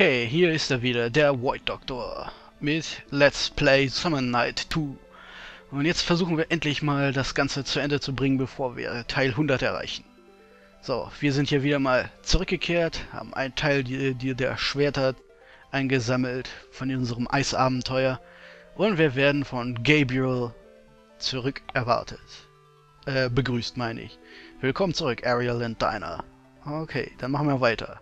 Okay, hier ist er wieder, der White Doctor mit Let's Play Summon Night 2. Und jetzt versuchen wir endlich mal das Ganze zu Ende zu bringen, bevor wir Teil 100 erreichen. So, wir sind hier wieder mal zurückgekehrt, haben einen Teil die, die der Schwerter eingesammelt von unserem Eisabenteuer und wir werden von Gabriel zurück erwartet. Äh, begrüßt meine ich. Willkommen zurück, Ariel and Dinah. Okay, dann machen wir weiter.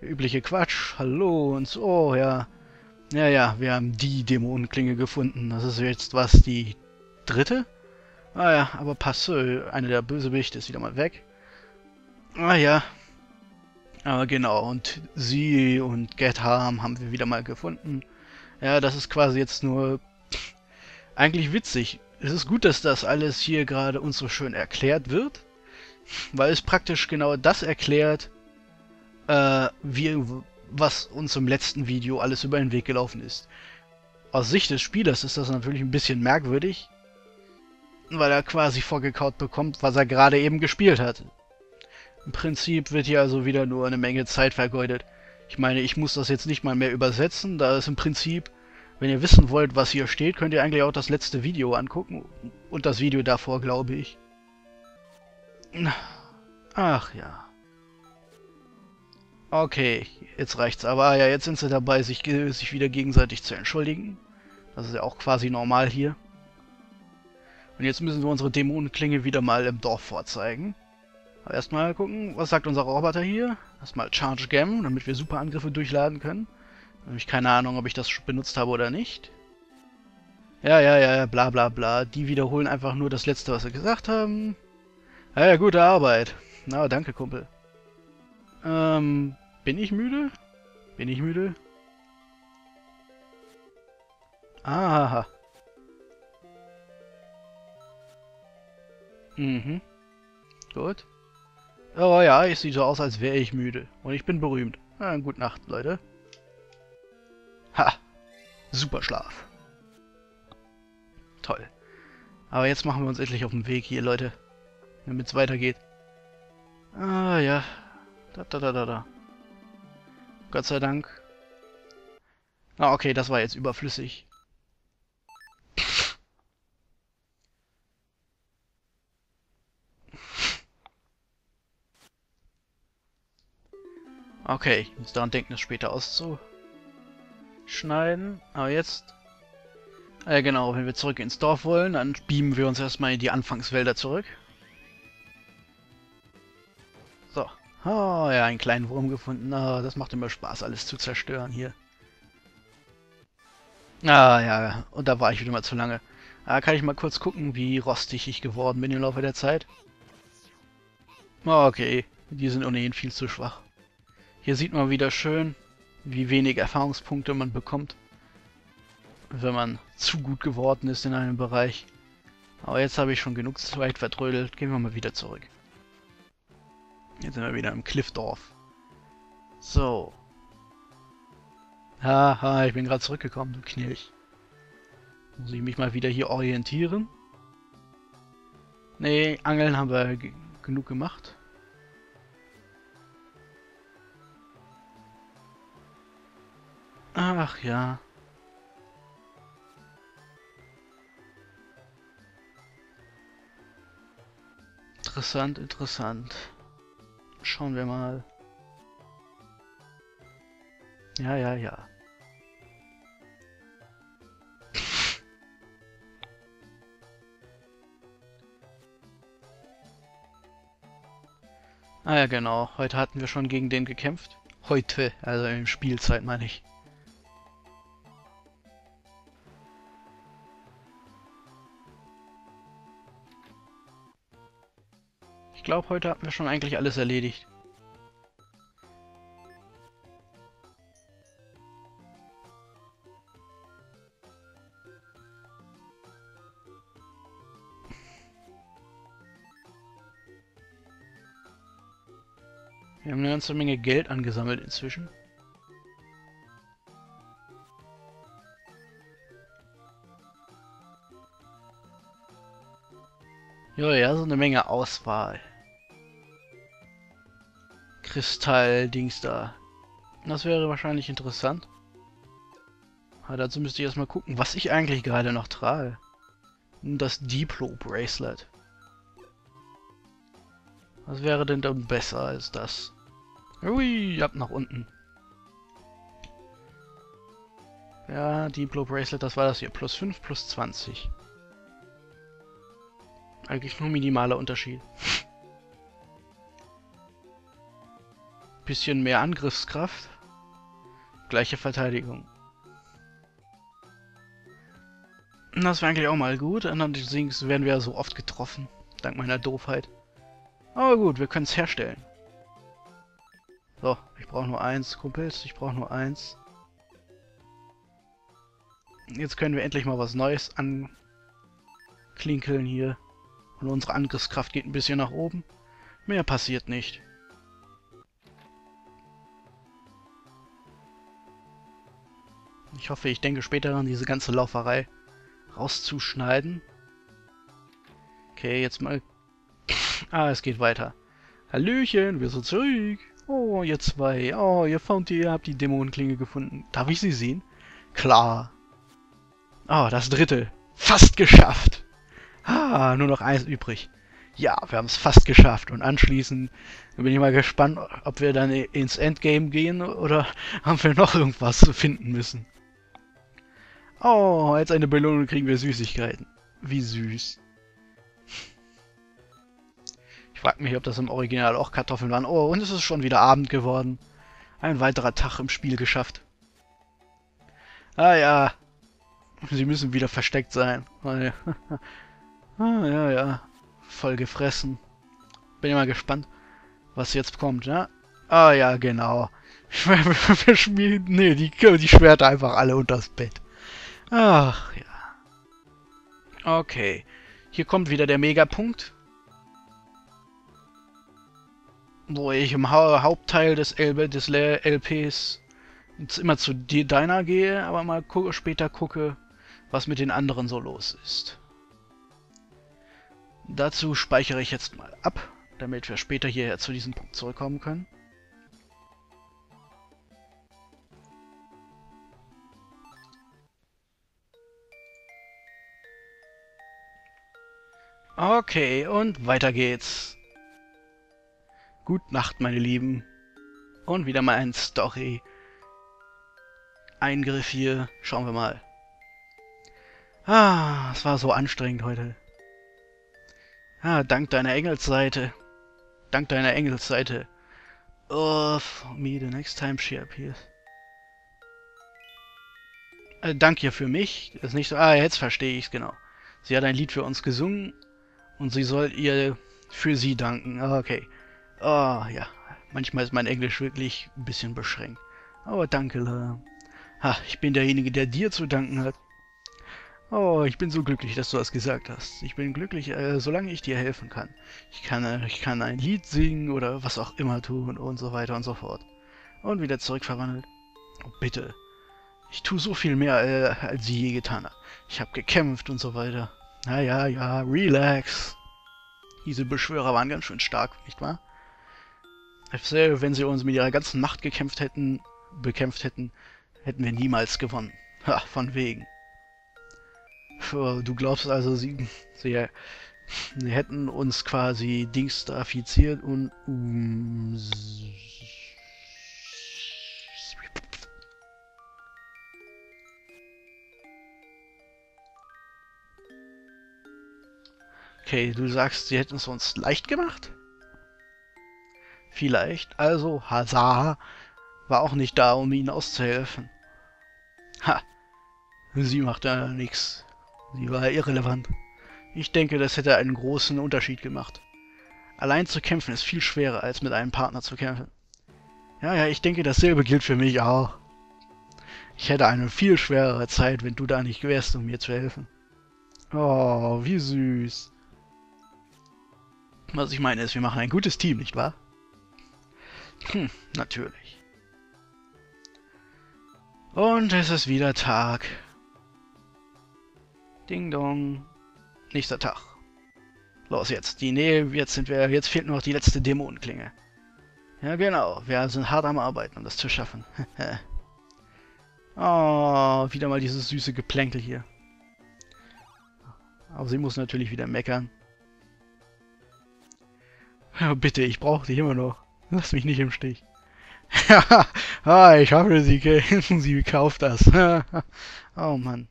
Übliche Quatsch, hallo und so, ja. Ja, ja, wir haben die Dämonenklinge gefunden. Das ist jetzt was, die dritte? Ah ja, aber Passö, eine der Bösewichte, ist wieder mal weg. Ah ja. Aber genau, und sie und Get Harm haben wir wieder mal gefunden. Ja, das ist quasi jetzt nur eigentlich witzig. Es ist gut, dass das alles hier gerade uns so schön erklärt wird, weil es praktisch genau das erklärt, äh, wie, was uns im letzten Video alles über den Weg gelaufen ist. Aus Sicht des Spielers ist das natürlich ein bisschen merkwürdig, weil er quasi vorgekaut bekommt, was er gerade eben gespielt hat. Im Prinzip wird hier also wieder nur eine Menge Zeit vergeudet. Ich meine, ich muss das jetzt nicht mal mehr übersetzen, da ist im Prinzip, wenn ihr wissen wollt, was hier steht, könnt ihr eigentlich auch das letzte Video angucken und das Video davor, glaube ich. Ach ja. Okay, jetzt reicht's aber. Ah ja, jetzt sind sie dabei, sich, sich wieder gegenseitig zu entschuldigen. Das ist ja auch quasi normal hier. Und jetzt müssen wir unsere Dämonenklinge wieder mal im Dorf vorzeigen. Aber erstmal gucken, was sagt unser Roboter hier? Erstmal Charge Gem, damit wir super Angriffe durchladen können. Habe ich keine Ahnung, ob ich das benutzt habe oder nicht. Ja, ja, ja, bla bla bla. Die wiederholen einfach nur das letzte, was sie gesagt haben. Ja, ja, gute Arbeit. Na, danke, Kumpel. Ähm, bin ich müde? Bin ich müde? Ah. Mhm. Gut. Oh ja, ich sehe so aus, als wäre ich müde. Und ich bin berühmt. Na, gute Nacht, Leute. Ha! Super Schlaf. Toll. Aber jetzt machen wir uns endlich auf den Weg hier, Leute. Damit es weitergeht. Ah, ja. Da, da, da, da, da. Gott sei Dank. Ah, okay, das war jetzt überflüssig. Okay, ich muss daran denken, das später auszuschneiden. Aber jetzt... Äh, genau, wenn wir zurück ins Dorf wollen, dann beamen wir uns erstmal in die Anfangswälder zurück. Oh, ja, einen kleinen Wurm gefunden. Oh, das macht immer Spaß, alles zu zerstören hier. Ah, ja, und da war ich wieder mal zu lange. Ah, kann ich mal kurz gucken, wie rostig ich geworden bin im Laufe der Zeit? Okay, die sind ohnehin viel zu schwach. Hier sieht man wieder schön, wie wenig Erfahrungspunkte man bekommt, wenn man zu gut geworden ist in einem Bereich. Aber jetzt habe ich schon genug Zeit vertrödelt. Gehen wir mal wieder zurück. Jetzt sind wir wieder im Cliffdorf. So. Haha, ich bin gerade zurückgekommen, du Knilch. Muss ich mich mal wieder hier orientieren? Nee, Angeln haben wir genug gemacht. Ach ja. Interessant, interessant. Schauen wir mal. Ja, ja, ja. Ah ja, genau. Heute hatten wir schon gegen den gekämpft. Heute, also in Spielzeit meine ich. Glaube, heute hatten wir schon eigentlich alles erledigt. Wir haben eine ganze Menge Geld angesammelt inzwischen. Ja, ja, so eine Menge Auswahl. Kristall-Dings da. Das wäre wahrscheinlich interessant. Aber dazu müsste ich erstmal gucken, was ich eigentlich gerade noch trage. Das Diplo Bracelet. Was wäre denn dann besser als das? Ui, ab nach unten. Ja, Diplo Bracelet, das war das hier. Plus 5, plus 20. Eigentlich nur minimaler Unterschied. Bisschen mehr Angriffskraft. Gleiche Verteidigung. Das wäre eigentlich auch mal gut. Allerdings werden wir ja so oft getroffen. Dank meiner Doofheit. Aber gut, wir können es herstellen. So, ich brauche nur eins, Kumpels. Ich brauche nur eins. Jetzt können wir endlich mal was Neues anklinkeln hier. Und unsere Angriffskraft geht ein bisschen nach oben. Mehr passiert nicht. Ich hoffe, ich denke später an diese ganze Lauferei rauszuschneiden. Okay, jetzt mal... Ah, es geht weiter. Hallöchen, wir sind zurück. Oh, ihr zwei. Oh, ihr found ihr habt die Dämonenklinge gefunden. Darf ich sie sehen? Klar. Oh, das dritte. Fast geschafft. Ah, nur noch eins übrig. Ja, wir haben es fast geschafft. Und anschließend bin ich mal gespannt, ob wir dann ins Endgame gehen oder haben wir noch irgendwas zu finden müssen. Oh, als eine Belohnung kriegen wir Süßigkeiten. Wie süß. Ich frage mich, ob das im Original auch Kartoffeln waren. Oh, und es ist schon wieder Abend geworden. Ein weiterer Tag im Spiel geschafft. Ah ja. Sie müssen wieder versteckt sein. Ah, ja, ja. Voll gefressen. Bin mal gespannt, was jetzt kommt, ja? Ah ja, genau. Wir schmieden... Nee, die, die Schwerter einfach alle unters Bett. Ach ja. Okay. Hier kommt wieder der Megapunkt. Wo ich im ha Hauptteil des, LB, des LPs immer zu deiner gehe, aber mal gu später gucke, was mit den anderen so los ist. Dazu speichere ich jetzt mal ab, damit wir später hierher zu diesem Punkt zurückkommen können. Okay, und weiter geht's. Gut Nacht, meine Lieben. Und wieder mal ein Story. Eingriff hier. Schauen wir mal. Ah, es war so anstrengend heute. Ah, dank deiner Engelsseite. Dank deiner Engelsseite. Oh, for me the next time she appears. Äh, dank ihr für mich. Das ist nicht so. Ah, jetzt verstehe ich's genau. Sie hat ein Lied für uns gesungen und sie soll ihr für sie danken. Ah, okay. Oh, ja. Manchmal ist mein Englisch wirklich ein bisschen beschränkt. Aber danke, La. Ha, ich bin derjenige, der dir zu danken hat. Oh, ich bin so glücklich, dass du das gesagt hast. Ich bin glücklich, äh, solange ich dir helfen kann. Ich kann, äh, ich kann ein Lied singen oder was auch immer tun und so weiter und so fort. Und wieder zurückverwandelt. Oh, bitte. Ich tue so viel mehr, äh, als sie je getan hat. Ich habe gekämpft und so weiter. Na ja, ja, relax. Diese Beschwörer waren ganz schön stark, nicht wahr? Wenn sie uns mit ihrer ganzen Macht gekämpft hätten, bekämpft hätten, hätten wir niemals gewonnen. Ha, von wegen. Du glaubst also, sie, sie, hätten uns quasi Dings starifiziert und um, Okay, du sagst, sie hätten es uns leicht gemacht? Vielleicht. Also, Hazar war auch nicht da, um ihnen auszuhelfen. Ha! Sie macht ja nichts. Sie war irrelevant. Ich denke, das hätte einen großen Unterschied gemacht. Allein zu kämpfen ist viel schwerer, als mit einem Partner zu kämpfen. Ja, ja, ich denke, dasselbe gilt für mich auch. Ich hätte eine viel schwerere Zeit, wenn du da nicht wärst, um mir zu helfen. Oh, wie süß. Was ich meine ist, wir machen ein gutes Team, nicht wahr? Hm, natürlich. Und es ist wieder Tag. Ding dong. Nächster Tag. Los jetzt, die Nähe, jetzt sind wir, jetzt fehlt nur noch die letzte Dämonenklinge. Ja, genau. Wir sind hart am Arbeiten, um das zu schaffen. oh, wieder mal dieses süße Geplänkel hier. Aber sie muss natürlich wieder meckern. Bitte, ich brauche dich immer noch. Lass mich nicht im Stich. ah, ich hoffe, sie, sie kauft das. oh Mann.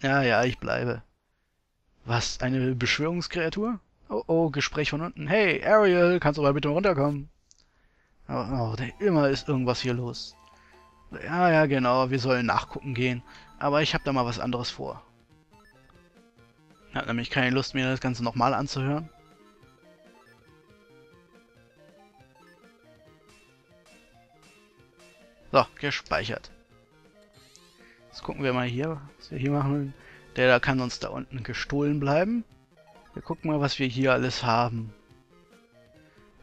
Ja, ja, ich bleibe. Was, eine Beschwörungskreatur? Oh, oh, Gespräch von unten. Hey, Ariel, kannst du mal bitte runterkommen? Oh, oh, immer ist irgendwas hier los. Ja, ja, genau, wir sollen nachgucken gehen. Aber ich habe da mal was anderes vor. Habe nämlich keine Lust, mir das Ganze nochmal anzuhören. So, gespeichert. Jetzt gucken wir mal hier, was wir hier machen. Der da kann uns da unten gestohlen bleiben. Wir gucken mal, was wir hier alles haben.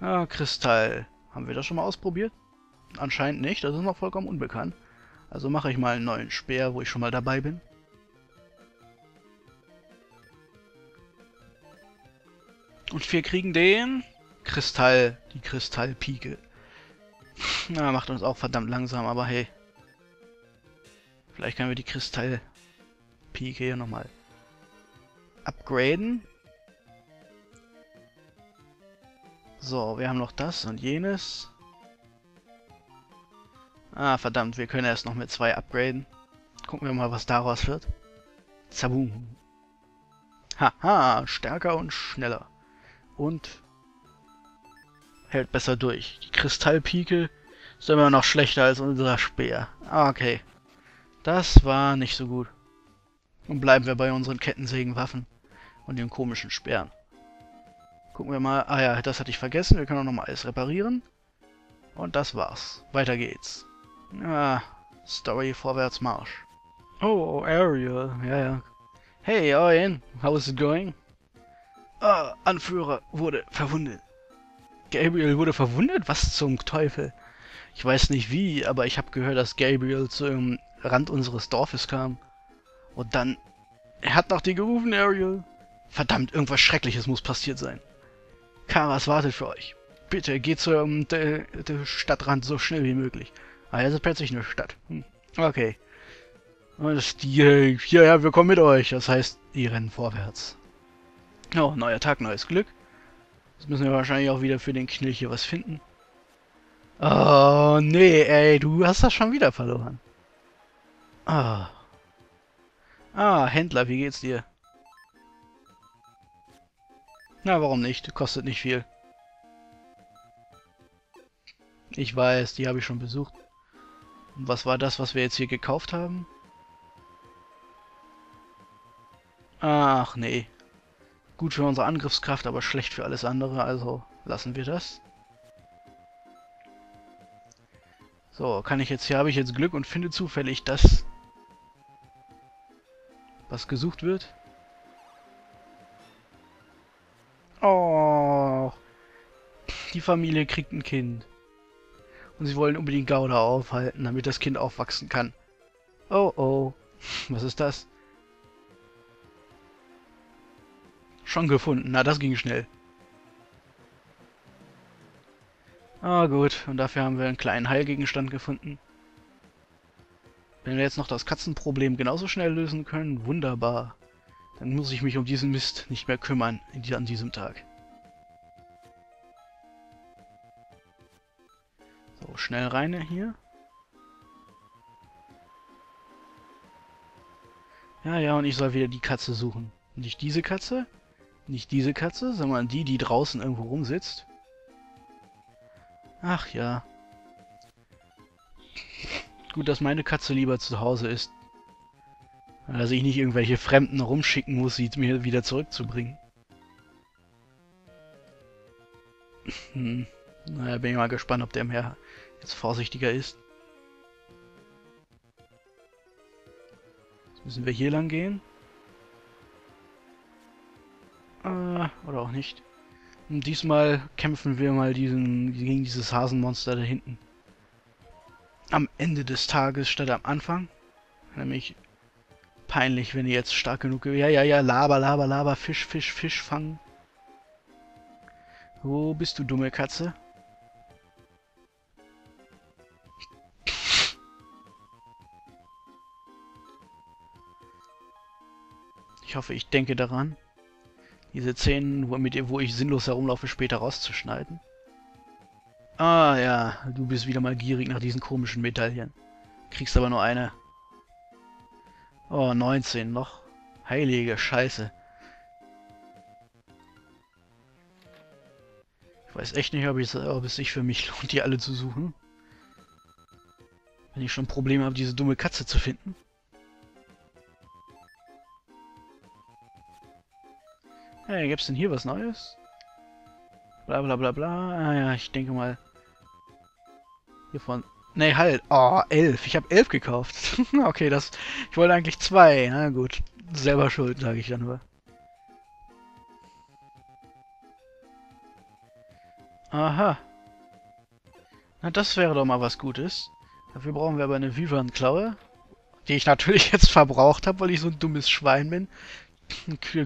Ah, Kristall. Haben wir das schon mal ausprobiert? Anscheinend nicht, das ist noch vollkommen unbekannt. Also mache ich mal einen neuen Speer, wo ich schon mal dabei bin. Und wir kriegen den Kristall, die Kristallpike. Na, macht uns auch verdammt langsam, aber hey. Vielleicht können wir die Kristallpike hier nochmal upgraden. So, wir haben noch das und jenes. Ah, verdammt, wir können erst noch mit zwei upgraden. Gucken wir mal, was daraus wird. Zaboom. Haha, stärker und schneller. Und hält besser durch. Die Kristallpike ist immer noch schlechter als unser Speer. Okay. Das war nicht so gut. Und bleiben wir bei unseren Kettensägenwaffen und den komischen Speeren. Gucken wir mal. Ah ja, das hatte ich vergessen. Wir können auch nochmal alles reparieren. Und das war's. Weiter geht's. Ah, Story vorwärts Marsch. Oh, Ariel. Ja, ja. Hey, Owen. How is it going? Ah, Anführer wurde verwundet. Gabriel wurde verwundet? Was zum Teufel? Ich weiß nicht wie, aber ich habe gehört, dass Gabriel zum Rand unseres Dorfes kam. Und dann... Er hat nach dir gerufen, Ariel. Verdammt, irgendwas Schreckliches muss passiert sein. Karas wartet für euch. Bitte, geht zum de, de Stadtrand so schnell wie möglich. Ah, jetzt ist plötzlich eine Stadt. Hm. Okay. Und die, ja, ja, wir kommen mit euch. Das heißt, die rennen vorwärts. Oh, neuer Tag, neues Glück. Jetzt müssen wir wahrscheinlich auch wieder für den Knill hier was finden. Oh, nee, ey, du hast das schon wieder verloren. Ah. Ah, Händler, wie geht's dir? Na, warum nicht? Kostet nicht viel. Ich weiß, die habe ich schon besucht. Und was war das, was wir jetzt hier gekauft haben? Ach, nee. Gut für unsere Angriffskraft, aber schlecht für alles andere, also lassen wir das. So, kann ich jetzt, hier habe ich jetzt Glück und finde zufällig das, was gesucht wird. Oh. Die Familie kriegt ein Kind. Und sie wollen unbedingt Gouda aufhalten, damit das Kind aufwachsen kann. Oh oh. Was ist das? Schon gefunden. Na, das ging schnell. Ah gut, und dafür haben wir einen kleinen Heilgegenstand gefunden. Wenn wir jetzt noch das Katzenproblem genauso schnell lösen können, wunderbar. Dann muss ich mich um diesen Mist nicht mehr kümmern an diesem Tag. So, schnell rein hier. Ja, ja, und ich soll wieder die Katze suchen. Nicht diese Katze, nicht diese Katze, sondern die, die draußen irgendwo rumsitzt. Ach ja. Gut, dass meine Katze lieber zu Hause ist. Dass ich nicht irgendwelche Fremden rumschicken muss, sie mir wieder zurückzubringen. Hm. Naja, bin ich mal gespannt, ob der mehr jetzt vorsichtiger ist. Jetzt müssen wir hier lang gehen. Äh, oder auch nicht. Und diesmal kämpfen wir mal diesen, gegen dieses Hasenmonster da hinten. Am Ende des Tages statt am Anfang. Nämlich peinlich, wenn ihr jetzt stark genug... Ja, ja, ja, laber, laber, laber, Fisch, Fisch, Fisch fangen. Wo bist du, dumme Katze? Ich hoffe, ich denke daran diese Szenen, wo, mit, wo ich sinnlos herumlaufe, später rauszuschneiden. Ah ja, du bist wieder mal gierig nach diesen komischen Medaillen. Kriegst aber nur eine. Oh, 19 noch. Heilige Scheiße. Ich weiß echt nicht, ob, ich, ob es sich für mich lohnt, die alle zu suchen. Wenn ich schon Probleme habe, diese dumme Katze zu finden. Hey, gibt's denn hier was Neues? Bla bla bla bla. Ah ja, ich denke mal. Hiervon. Nee, halt. Oh, elf. Ich habe elf gekauft. okay, das. Ich wollte eigentlich zwei. Na gut. Selber schuld, sage ich dann nur. Aha. Na, das wäre doch mal was Gutes. Dafür brauchen wir aber eine Vivern-Klaue. Die ich natürlich jetzt verbraucht habe, weil ich so ein dummes Schwein bin.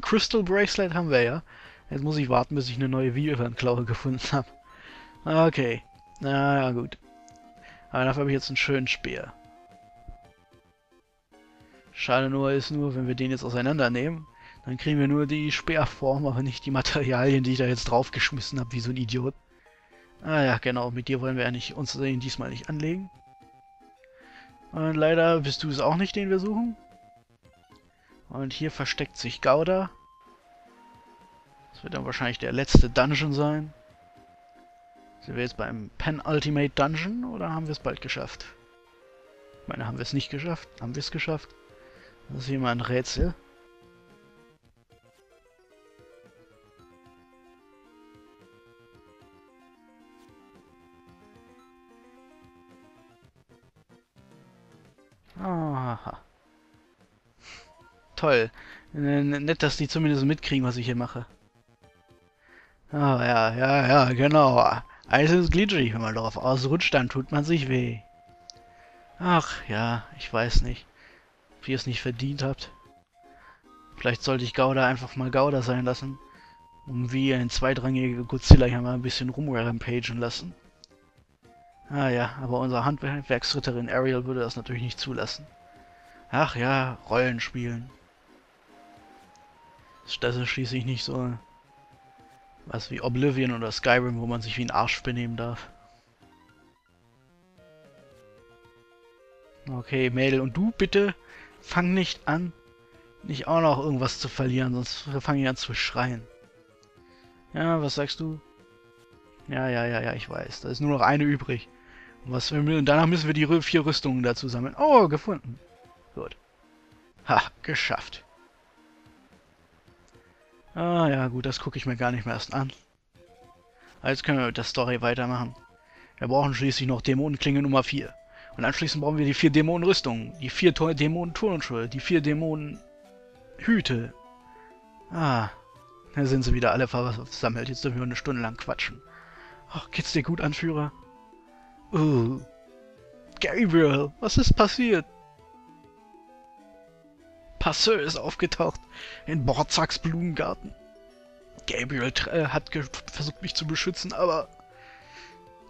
Crystal Bracelet haben wir ja. Jetzt muss ich warten, bis ich eine neue Vivern-Klaue gefunden habe. Okay. Na ja, gut. Aber dafür habe ich jetzt einen schönen Speer. Schade nur ist nur, wenn wir den jetzt auseinandernehmen, dann kriegen wir nur die Speerform, aber nicht die Materialien, die ich da jetzt draufgeschmissen habe, wie so ein Idiot. Ah ja, genau, mit dir wollen wir ja nicht, uns den diesmal nicht anlegen. Und leider bist du es auch nicht, den wir suchen. Und hier versteckt sich Gauda. Das wird dann wahrscheinlich der letzte Dungeon sein. Sind wir jetzt beim Pen Ultimate Dungeon oder haben wir es bald geschafft? Ich meine, haben wir es nicht geschafft? Haben wir es geschafft? Das ist mal ein Rätsel. Aha. Toll. Nett, dass die zumindest mitkriegen, was ich hier mache. Ah, ja, ja, ja, genau. Eis ist glitschig. Wenn man darauf ausrutscht, dann tut man sich weh. Ach, ja, ich weiß nicht. Ob ihr es nicht verdient habt. Vielleicht sollte ich Gauda einfach mal Gauda sein lassen. Um wie ein zweitrangige Godzilla hier mal ein bisschen rumrampagen lassen. Ah ja, aber unsere Handwerksritterin Ariel würde das natürlich nicht zulassen. Ach ja, Rollen Das ist schließlich nicht so was wie Oblivion oder Skyrim, wo man sich wie ein Arsch benehmen darf. Okay, Mädel, und du bitte fang nicht an, nicht auch noch irgendwas zu verlieren, sonst fange ich an zu schreien. Ja, was sagst du? Ja, ja, ja, ja, ich weiß. Da ist nur noch eine übrig. Und was wir, und danach müssen wir die vier Rüstungen dazu sammeln. Oh, gefunden. Gut. Ha, geschafft. Ah ja, gut, das gucke ich mir gar nicht mehr erst an. Jetzt können wir mit der Story weitermachen. Wir brauchen schließlich noch Dämonenklinge Nummer 4. Und anschließend brauchen wir die vier Dämonenrüstungen, die vier Dämonen-Turnschuhe, die vier Dämonen-Hüte. Ah, da sind sie wieder alle versammelt. Jetzt dürfen wir eine Stunde lang quatschen. Ach, geht's dir gut, Anführer? Uh. Gabriel, was ist passiert? Passeur ist aufgetaucht in Bordzaks Blumengarten. Gabriel äh, hat versucht mich zu beschützen, aber...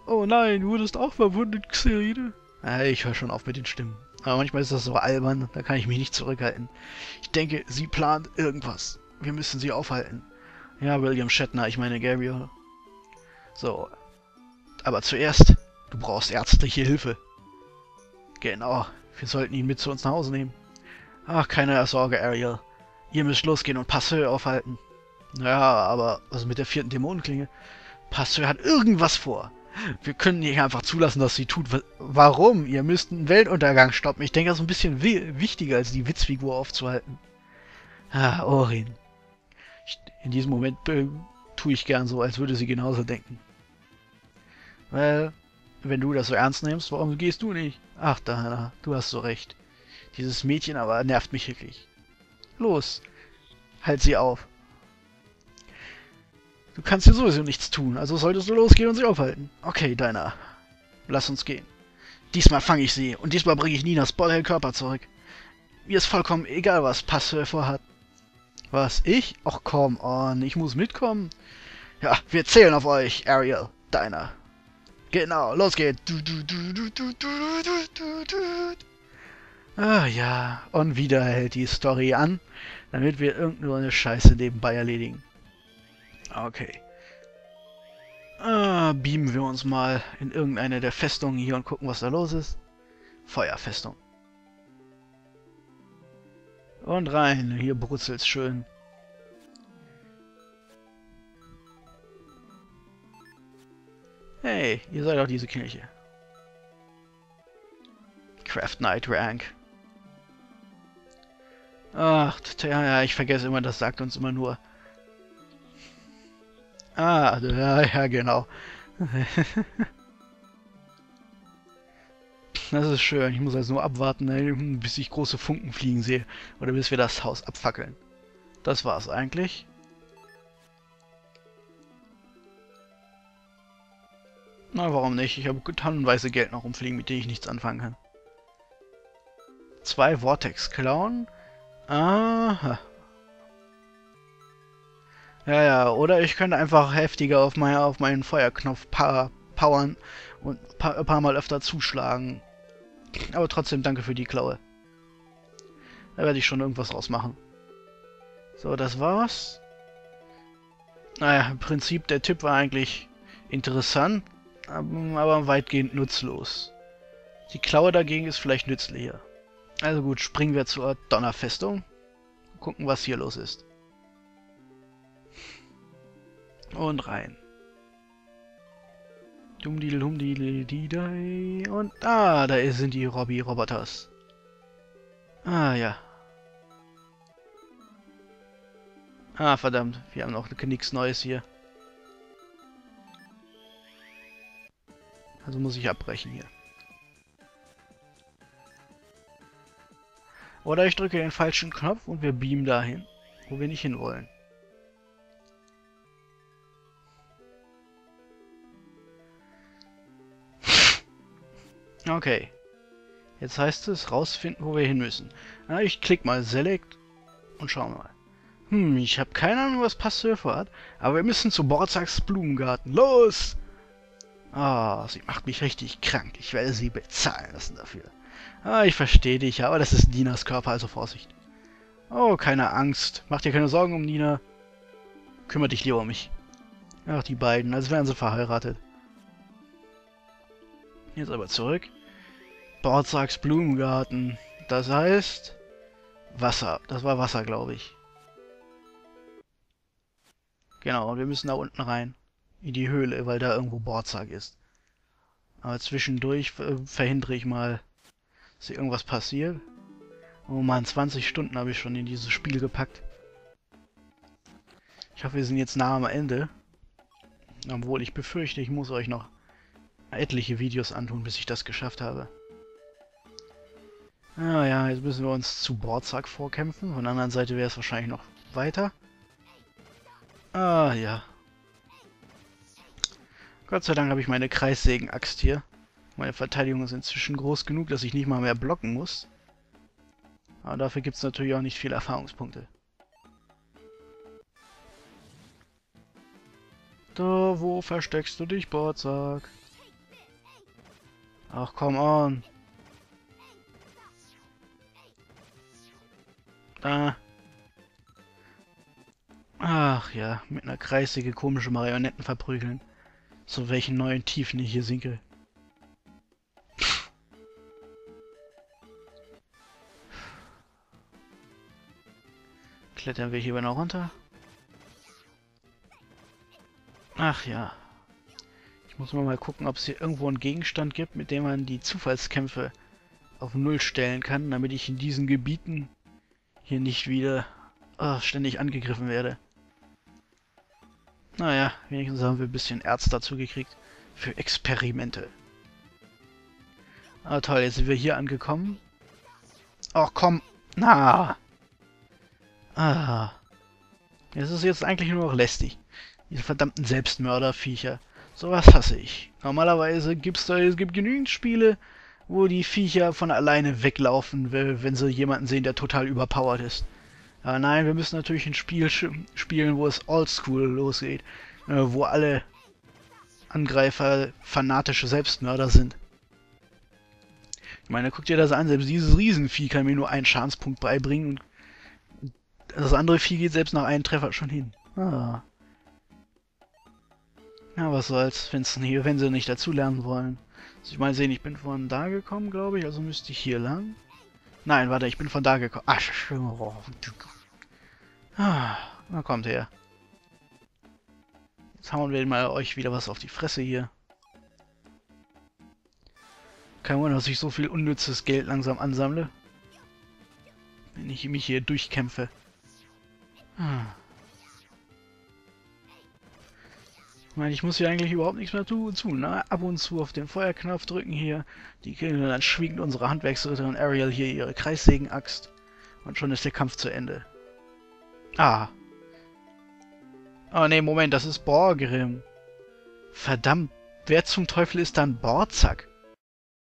Oh nein, du wurdest auch verwundet, Xeride. Ja, ich höre schon auf mit den Stimmen. Aber manchmal ist das so albern, da kann ich mich nicht zurückhalten. Ich denke, sie plant irgendwas. Wir müssen sie aufhalten. Ja, William Shatner, ich meine Gabriel. So. Aber zuerst, du brauchst ärztliche Hilfe. Genau, wir sollten ihn mit zu uns nach Hause nehmen. Ach, keine Sorge, Ariel. Ihr müsst losgehen und Passeur aufhalten. Ja, aber was mit der vierten Dämonenklinge? Passeur hat irgendwas vor. Wir können nicht einfach zulassen, dass sie tut. Warum? Ihr müsst einen Weltuntergang stoppen. Ich denke, das ist ein bisschen wichtiger, als die Witzfigur aufzuhalten. Ah, Orin. Ich, in diesem Moment äh, tue ich gern so, als würde sie genauso denken. Weil, wenn du das so ernst nimmst, warum gehst du nicht? Ach, Dana, du hast so recht. Dieses Mädchen aber nervt mich wirklich. Los, halt sie auf. Du kannst hier sowieso nichts tun, also solltest du losgehen und sie aufhalten. Okay, Deiner. Lass uns gehen. Diesmal fange ich sie und diesmal bringe ich Ninas Bollhell Körper zurück. Mir ist vollkommen egal, was Passeur vorhat. Was, ich? Ach komm on, ich muss mitkommen. Ja, wir zählen auf euch, Ariel. Deiner. Genau, los geht's. Ah ja, und wieder hält die Story an. damit wir irgendeine Scheiße nebenbei erledigen. Okay. Ah, beamen wir uns mal in irgendeine der Festungen hier und gucken, was da los ist. Feuerfestung. Und rein, hier brutzelt's schön. Hey, ihr seid doch diese Kirche. Craft Knight Rank. Ach, ja, ja, ich vergesse immer, das sagt uns immer nur. Ah, ja, ja, genau. das ist schön. Ich muss also nur abwarten, ne, bis ich große Funken fliegen sehe. Oder bis wir das Haus abfackeln. Das war's eigentlich. Na, warum nicht? Ich habe tonnenweise Geld noch rumfliegen, mit denen ich nichts anfangen kann. Zwei Vortex klauen. Aha. Ja, ja, oder ich könnte einfach heftiger auf, mein, auf meinen Feuerknopf power, powern und ein paar, paar Mal öfter zuschlagen. Aber trotzdem danke für die Klaue. Da werde ich schon irgendwas rausmachen. So, das war's. Naja, im Prinzip, der Tipp war eigentlich interessant, aber weitgehend nutzlos. Die Klaue dagegen ist vielleicht nützlicher. Also gut, springen wir zur Donnerfestung. Gucken, was hier los ist. Und rein. Dumdidel, humdidel, didei. Und ah, da sind die Robby-Roboters. Ah, ja. Ah, verdammt. Wir haben noch nichts Neues hier. Also muss ich abbrechen hier. Oder ich drücke den falschen Knopf und wir beamen dahin, wo wir nicht hinwollen. Okay. Jetzt heißt es rausfinden, wo wir hin müssen. Na, ich klicke mal Select und schauen mal. Hm, ich habe keine Ahnung, was Pasteur hat, aber wir müssen zu Borzags Blumengarten. Los! Ah, oh, sie macht mich richtig krank. Ich werde sie bezahlen lassen dafür. Ah, ich verstehe dich, aber das ist Ninas Körper, also Vorsicht. Oh, keine Angst. Mach dir keine Sorgen um Nina. Kümmer dich lieber um mich. Ach, die beiden, als wären sie verheiratet. Jetzt aber zurück. Borzags Blumengarten. Das heißt... Wasser. Das war Wasser, glaube ich. Genau, und wir müssen da unten rein. In die Höhle, weil da irgendwo Borzag ist. Aber zwischendurch verhindere ich mal, dass hier irgendwas passiert. Oh man, 20 Stunden habe ich schon in dieses Spiel gepackt. Ich hoffe, wir sind jetzt nah am Ende. Obwohl, ich befürchte, ich muss euch noch etliche Videos antun, bis ich das geschafft habe. Ah ja, jetzt müssen wir uns zu Bordsack vorkämpfen. Von der anderen Seite wäre es wahrscheinlich noch weiter. Ah ja. Gott sei Dank habe ich meine Kreissägen-Axt hier. Meine Verteidigung ist inzwischen groß genug, dass ich nicht mal mehr blocken muss. Aber dafür gibt es natürlich auch nicht viele Erfahrungspunkte. Da, wo versteckst du dich, Bordsack? Ach, come on. Da. Ach ja, mit einer kreisige komische Marionetten verprügeln. Zu welchen neuen Tiefen ich hier sinke. Klettern wir hier noch runter? Ach ja. Muss man mal gucken, ob es hier irgendwo einen Gegenstand gibt, mit dem man die Zufallskämpfe auf Null stellen kann, damit ich in diesen Gebieten hier nicht wieder oh, ständig angegriffen werde. Naja, wenigstens haben wir ein bisschen Erz dazu gekriegt für Experimente. Ah toll, jetzt sind wir hier angekommen. Ach komm, na. Ah. Es ist jetzt eigentlich nur noch lästig. Diese verdammten Selbstmörderviecher. Sowas hasse ich. Normalerweise gibt's da, es gibt genügend Spiele, wo die Viecher von alleine weglaufen, wenn sie jemanden sehen, der total überpowered ist. Aber nein, wir müssen natürlich ein Spiel spielen, wo es oldschool losgeht, äh, wo alle Angreifer fanatische Selbstmörder sind. Ich meine, guck dir das an, selbst dieses Riesenvieh kann mir nur einen Schadenspunkt beibringen und Das andere Vieh geht selbst nach einem Treffer schon hin. Ah. Ja, was soll's, wenn's hier, wenn sie nicht dazulernen wollen. Also ich mal sehen, ich bin von da gekommen, glaube ich, also müsste ich hier lang. Nein, warte, ich bin von da gekommen. Ach, ah, na kommt her. Jetzt hauen wir mal euch wieder was auf die Fresse hier. Kein Wunder, dass ich so viel unnützes Geld langsam ansammle. Wenn ich mich hier durchkämpfe. Ah. Ich meine, ich muss hier eigentlich überhaupt nichts mehr tun. Ne? Ab und zu auf den Feuerknopf drücken hier. Die Kinder, dann schwingt unsere Handwerksritterin Ariel hier ihre Kreissägenaxt. Und schon ist der Kampf zu Ende. Ah. Oh ne, Moment, das ist Borgrim. Verdammt, wer zum Teufel ist dann Borzack?